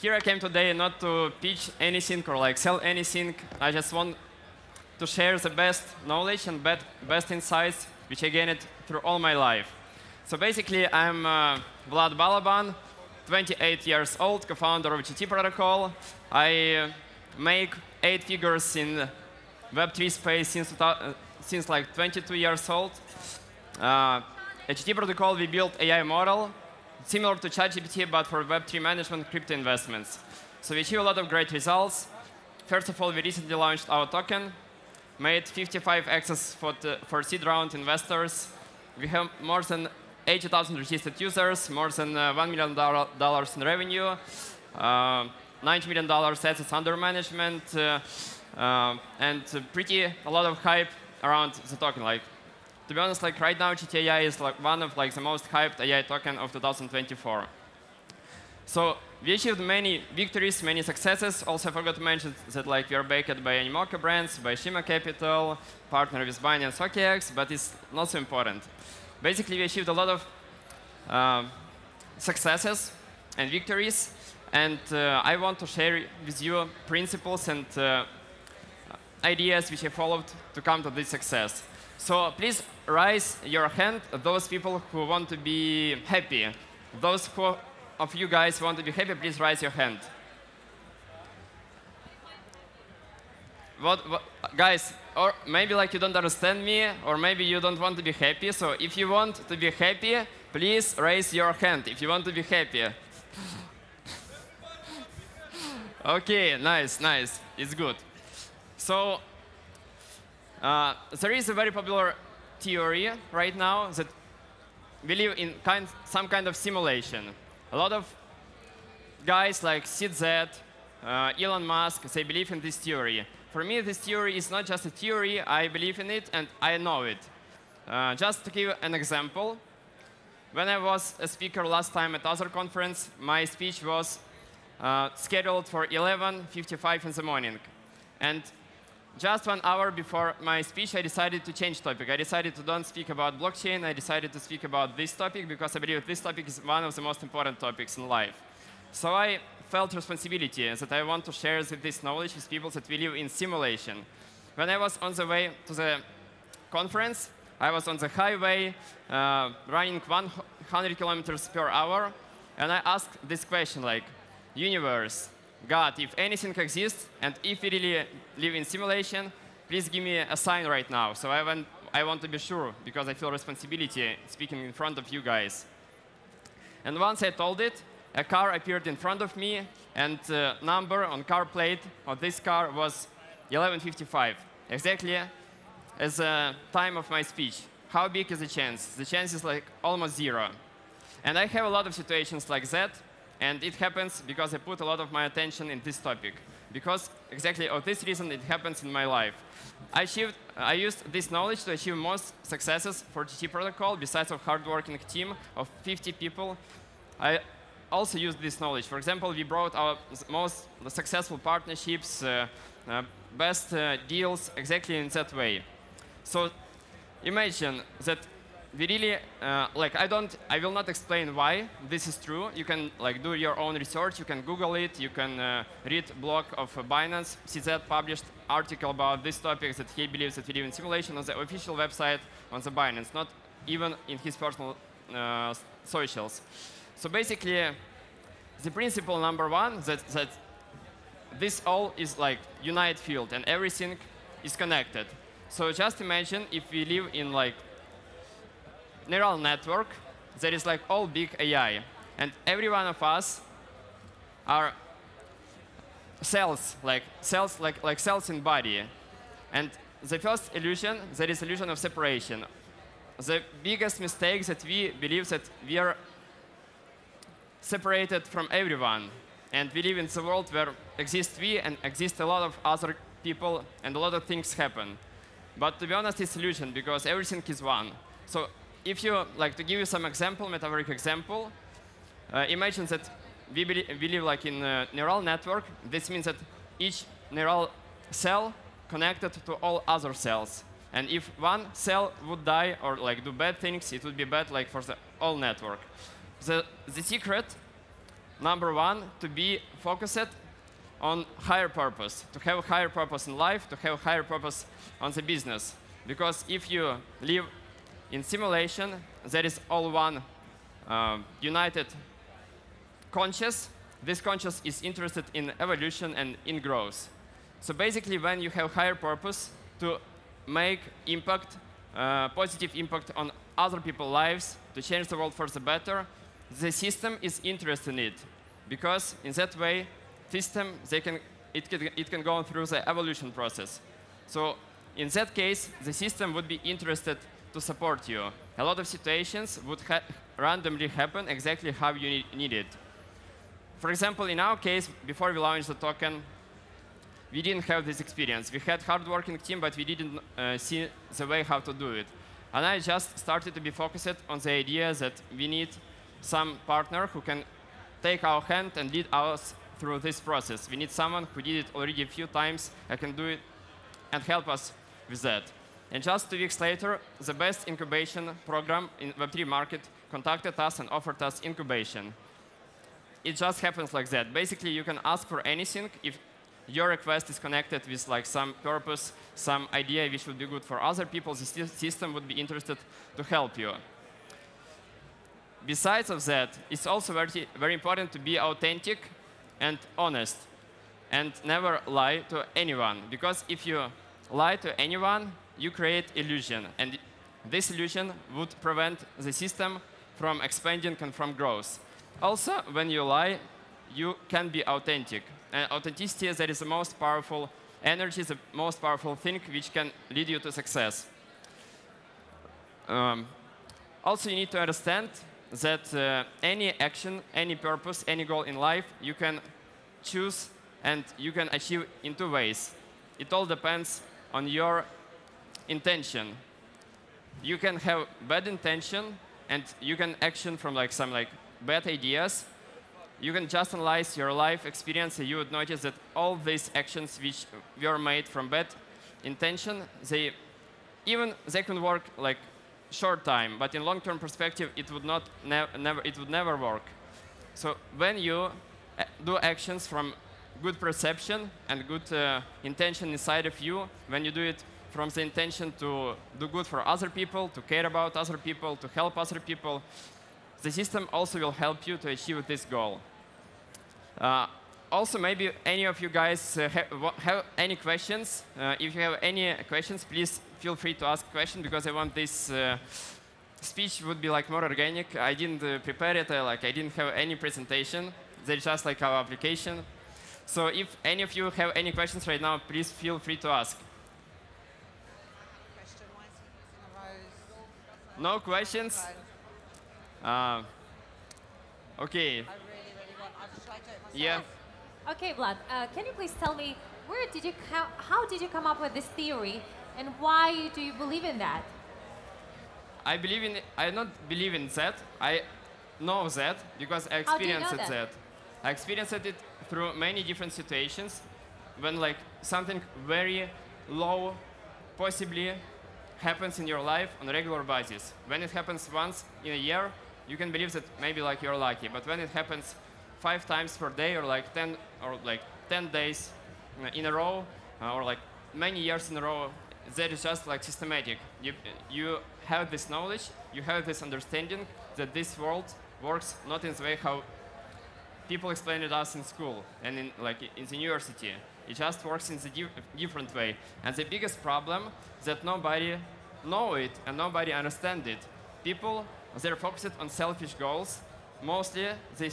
here I came today not to pitch anything or like sell anything. I just want to share the best knowledge and best, insights which I gained through all my life. So basically, I'm uh, Vlad Balaban, 28 years old, co-founder of GT Protocol. I uh, make eight figures in Web3 space since, uh, since like 22 years old. Uh, GT Protocol, we built AI model similar to ChatGPT, but for Web3 management, crypto investments. So we achieve a lot of great results. First of all, we recently launched our token, made 55 access for, the, for seed round investors. We have more than 80,000 registered users, more than uh, $1 million in revenue, uh, $90 million assets under management, uh, uh, and pretty a lot of hype around the token. Like to be honest, like right now, GTAI is like one of like the most hyped AI token of 2024. So we achieved many victories, many successes. Also, I forgot to mention that like we are backed by Animoca brands, by Shima Capital, partner with Binance OKX, but it's not so important. Basically, we achieved a lot of uh, successes and victories, and uh, I want to share with you principles and uh, ideas which I followed to come to this success. So please raise your hand, those people who want to be happy. Those who of you guys want to be happy, please raise your hand. What, what, guys, or maybe like you don't understand me, or maybe you don't want to be happy. So if you want to be happy, please raise your hand if you want to be happy. okay, nice, nice. It's good. So uh, there is a very popular theory right now that we live in kind, some kind of simulation. A lot of guys like CZ, uh, Elon Musk, they believe in this theory. For me, this theory is not just a theory. I believe in it, and I know it. Uh, just to give an example, when I was a speaker last time at other conference, my speech was uh, scheduled for 11.55 in the morning. And just one hour before my speech, I decided to change topic. I decided to don't speak about blockchain. I decided to speak about this topic because I believe this topic is one of the most important topics in life. So I felt responsibility that I want to share this knowledge with people that believe in simulation. When I was on the way to the conference, I was on the highway uh, running 100 kilometers per hour, and I asked this question like, universe, God, if anything exists, and if we really live in simulation, please give me a sign right now. So I want, I want to be sure, because I feel responsibility speaking in front of you guys. And once I told it, a car appeared in front of me, and the number on car plate of this car was 1155, exactly as the time of my speech. How big is the chance? The chance is like almost zero. And I have a lot of situations like that, and it happens because I put a lot of my attention in this topic. Because exactly of this reason it happens in my life. I, achieved, I used this knowledge to achieve most successes for GT protocol besides a hardworking team of 50 people. I also used this knowledge. For example, we brought our most successful partnerships, uh, uh, best uh, deals exactly in that way. So imagine that we really uh, like I don't I will not explain why this is true. You can like do your own research. You can Google it. You can uh, read blog of Binance. CZ published article about this topic that he believes that we live in simulation on the official website on the Binance, not even in his personal uh, socials. So basically, the principle number one that that this all is like unite field and everything is connected. So just imagine if we live in like neural network that is like all big AI. And every one of us are cells, like cells, like, like cells in body. And the first illusion, there is illusion of separation. The biggest mistake that we believe that we are separated from everyone. And we live in the world where exist we and exist a lot of other people and a lot of things happen. But to be honest, it's illusion because everything is one. So if you like to give you some example, metaphoric example, uh, imagine that we, we live like in a neural network. This means that each neural cell connected to all other cells. And if one cell would die or like do bad things, it would be bad like for the whole network. The, the secret number one, to be focused on higher purpose, to have a higher purpose in life, to have a higher purpose on the business. Because if you live in simulation, there is all one uh, united conscious. This conscious is interested in evolution and in growth. So basically, when you have higher purpose to make impact, uh, positive impact on other people's lives, to change the world for the better, the system is interested in it. Because in that way, system, they can, it, can, it can go through the evolution process. So in that case, the system would be interested to support you. A lot of situations would ha randomly happen exactly how you need, need it. For example, in our case, before we launched the token, we didn't have this experience. We had hard-working team, but we didn't uh, see the way how to do it. And I just started to be focused on the idea that we need some partner who can take our hand and lead us through this process. We need someone who did it already a few times and can do it and help us with that. And just two weeks later, the best incubation program in Web3 market contacted us and offered us incubation. It just happens like that. Basically, you can ask for anything if your request is connected with like some purpose, some idea which would be good for other people, the system would be interested to help you. Besides of that, it's also very, very important to be authentic and honest and never lie to anyone. Because if you lie to anyone, you create illusion. And this illusion would prevent the system from expanding and from growth. Also, when you lie, you can be authentic. And authenticity that is the most powerful energy, the most powerful thing which can lead you to success. Um, also, you need to understand that uh, any action, any purpose, any goal in life, you can choose and you can achieve in two ways. It all depends on your intention. You can have bad intention and you can action from like some like bad ideas. You can just analyze your life experience and you would notice that all these actions which were made from bad intention, they even they can work like short time, but in long-term perspective, it would not ne never it would never work. So when you uh, do actions from good perception and good uh, intention inside of you, when you do it from the intention to do good for other people, to care about other people, to help other people, the system also will help you to achieve this goal. Uh, also, maybe any of you guys uh, ha have any questions. Uh, if you have any questions, please feel free to ask questions because I want this uh, speech would be like more organic. I didn't uh, prepare it. Uh, like I didn't have any presentation. They're just like our application. So if any of you have any questions right now, please feel free to ask. No questions? Uh, okay. Yeah. Okay, Vlad, uh, can you please tell me where did you how did you come up with this theory and why do you believe in that? I believe in I don't believe in that. I know that because I experienced you know that? that? I experienced it through many different situations when like something very low possibly happens in your life on a regular basis. When it happens once in a year, you can believe that maybe like you're lucky. But when it happens five times per day or like 10 or like 10 days in a row uh, or like many years in a row, that is just like systematic. You, you have this knowledge, you have this understanding that this world works not in the way how people explained it us in school and in like in the university. It just works in a di different way. And the biggest problem that nobody know it and nobody understand it. People they're focused on selfish goals. Mostly they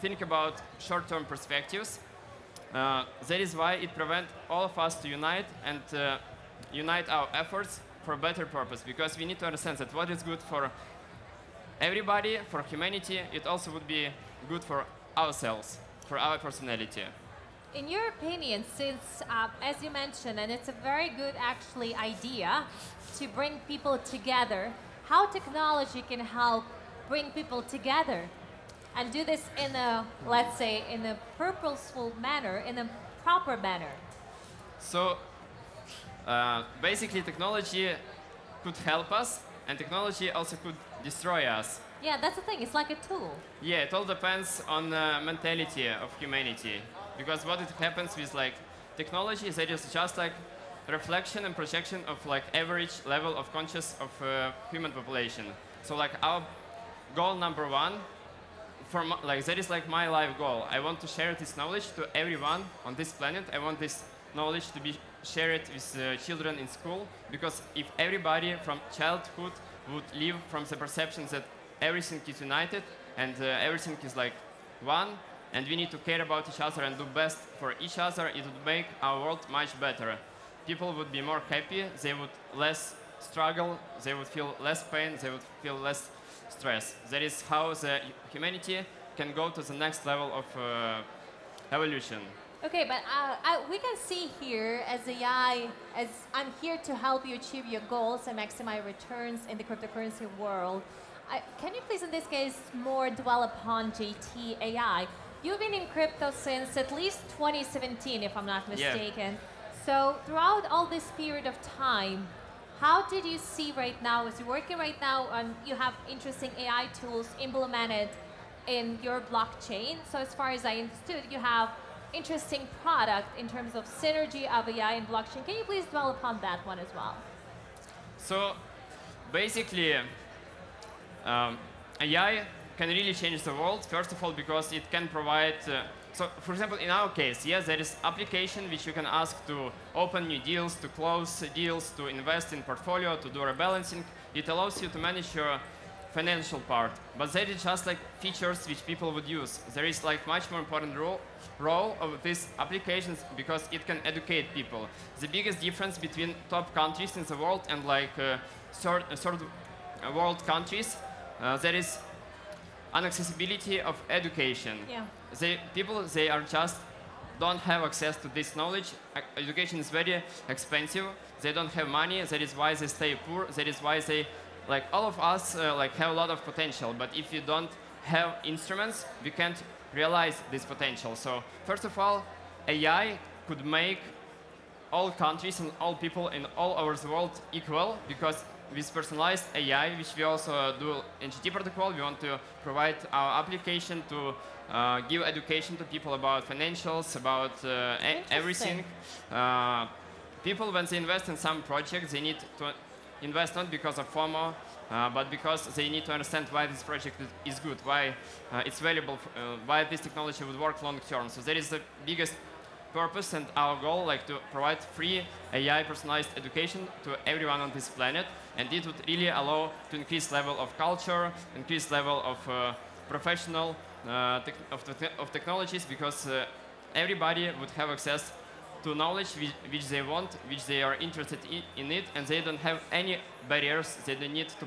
think about short-term perspectives. Uh, that is why it prevents all of us to unite and uh, unite our efforts for better purpose. Because we need to understand that what is good for everybody, for humanity, it also would be good for ourselves, for our personality. In your opinion, since, uh, as you mentioned, and it's a very good actually idea to bring people together, how technology can help bring people together and do this in a, let's say, in a purposeful manner, in a proper manner? So uh, basically technology could help us and technology also could destroy us. Yeah, that's the thing. It's like a tool. Yeah, it all depends on the mentality of humanity. Because what it happens with like technology is that it's just like reflection and projection of like average level of conscious of uh, human population. So like our goal number one, for like that is like my life goal. I want to share this knowledge to everyone on this planet. I want this knowledge to be shared with uh, children in school because if everybody from childhood would live from the perception that everything is united and uh, everything is like one and we need to care about each other and do best for each other, it would make our world much better. People would be more happy, they would less struggle, they would feel less pain, they would feel less stress. That is how the humanity can go to the next level of uh, evolution. Okay, but uh, I, we can see here as AI, as I'm here to help you achieve your goals and maximize returns in the cryptocurrency world. I, can you please, in this case, more dwell upon GT AI? You've been in crypto since at least 2017, if I'm not mistaken. Yeah. So throughout all this period of time, how did you see right now, as you're working right now, and you have interesting AI tools implemented in your blockchain. So as far as I understood, you have interesting product in terms of synergy of AI and blockchain. Can you please dwell upon that one as well? So basically, um, AI can really change the world, first of all, because it can provide uh, so, for example, in our case, yes, there is application which you can ask to open new deals, to close deals, to invest in portfolio, to do rebalancing. It allows you to manage your financial part. But there is just like features which people would use. There is like much more important role, role of these applications because it can educate people. The biggest difference between top countries in the world and like uh, third, uh, third world countries, uh, there is inaccessibility of education. Yeah. They, people, they are just don't have access to this knowledge. Education is very expensive. They don't have money. That is why they stay poor. That is why they like all of us uh, like have a lot of potential, but if you don't have instruments, we can't realize this potential. So first of all, AI could make all countries and all people in all over the world equal because with personalized AI, which we also do in GT protocol, we want to provide our application to uh, give education to people about financials, about uh, everything. Uh, people, when they invest in some project, they need to invest not because of FOMO, uh, but because they need to understand why this project is good, why uh, it's valuable, uh, why this technology would work long term. So that is the biggest purpose and our goal, like to provide free AI personalized education to everyone on this planet, and it would really allow to increase level of culture, increase level of uh, professional uh, of, the of technologies, because uh, everybody would have access to knowledge which, which, they want, which they are interested in it, and they don't have any barriers. They don't need to,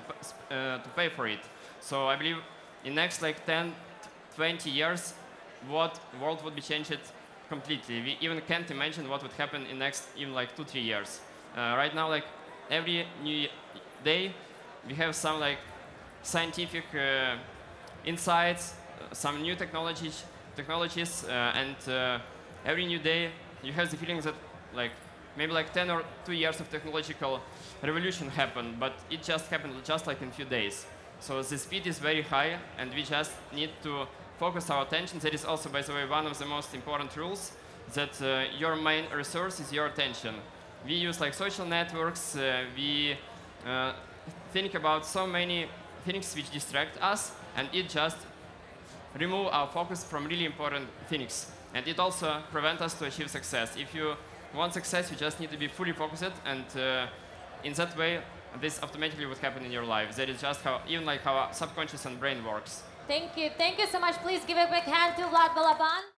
uh, to pay for it. So I believe in next like 10, 20 years, what world would be changed completely. We even can't imagine what would happen in next even like two, three years. Uh, right now, like every new day, we have some like scientific uh, insights, uh, some new technologies, technologies, uh, and uh, every new day you have the feeling that like maybe like 10 or 2 years of technological revolution happened, but it just happened just like in few days. So the speed is very high, and we just need to focus our attention. That is also, by the way, one of the most important rules, that uh, your main resource is your attention. We use like social networks, uh, we uh, think about so many things which distract us, and it just remove our focus from really important things. And it also prevents us to achieve success. If you want success, you just need to be fully focused, and uh, in that way, this automatically would happen in your life. That is just how, even like how our subconscious and brain works. Thank you. Thank you so much. Please give a big hand to Vlad Balaban.